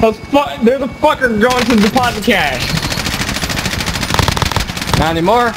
Those fu- they're the fucker going to deposit cash. Not anymore.